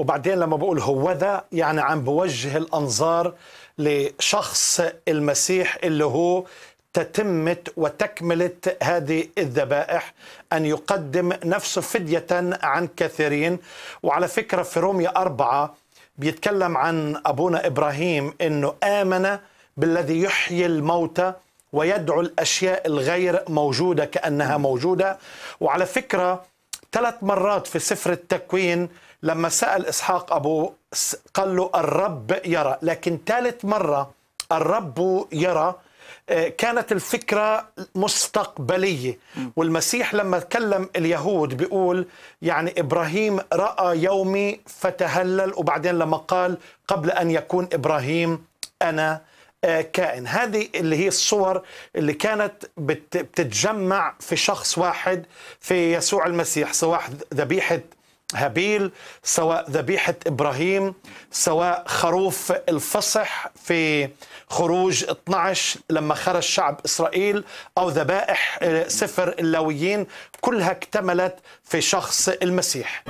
وبعدين لما بقول هوذا يعني عم بوجه الأنظار لشخص المسيح اللي هو تتمة وتكملة هذه الذبائح أن يقدم نفسه فدية عن كثيرين. وعلى فكرة في روميا أربعة بيتكلم عن أبونا إبراهيم أنه آمن بالذي يحيي الموتى ويدعو الأشياء الغير موجودة كأنها موجودة. وعلى فكرة ثلاث مرات في سفر التكوين لما سأل إسحاق أبوه قال له الرب يرى لكن ثالث مرة الرب يرى كانت الفكرة مستقبلية. والمسيح لما كلم اليهود بيقول يعني إبراهيم رأى يومي فتهلل وبعدين لما قال قبل أن يكون إبراهيم أنا كائن. هذه اللي هي الصور اللي كانت بتتجمع في شخص واحد في يسوع المسيح سواء ذبيحة هابيل سواء ذبيحة إبراهيم سواء خروف الفصح في خروج 12 لما خرج شعب إسرائيل أو ذبائح سفر اللاويين كلها اكتملت في شخص المسيح.